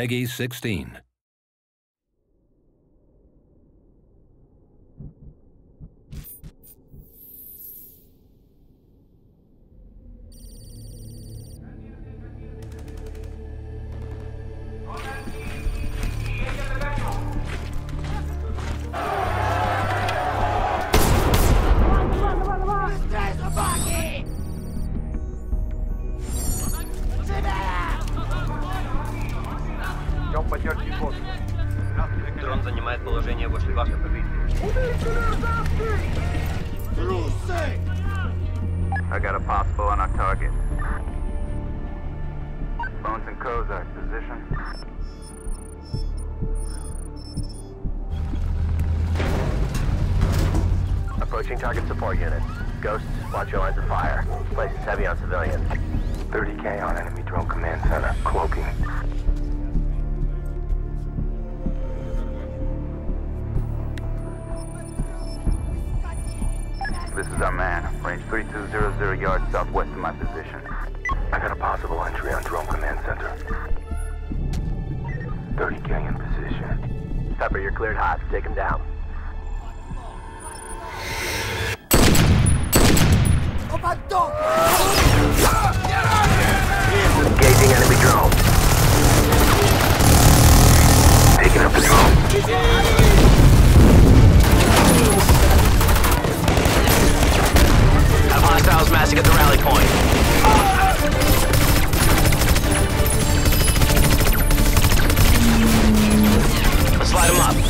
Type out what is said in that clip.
Peggy 16. Дрон занимает положение возле вашей позиции. I got a possible on our target. Bones and Kozak, position. Approaching target support unit. Ghosts, watch your lines of fire. Place is heavy on civilians. 30k on enemy drone command center. Cloaking. This is our man. Range 3200 yards southwest of my position. I got a possible entry on drone command center. 30k in position. Pepper, you're cleared hot. Take him down. Oh, my dog! crossing at the rally point. Let's light them up.